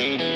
Mm-hmm.